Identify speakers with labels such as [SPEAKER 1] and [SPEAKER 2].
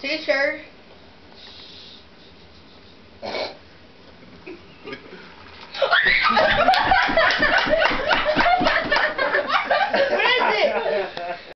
[SPEAKER 1] Teacher.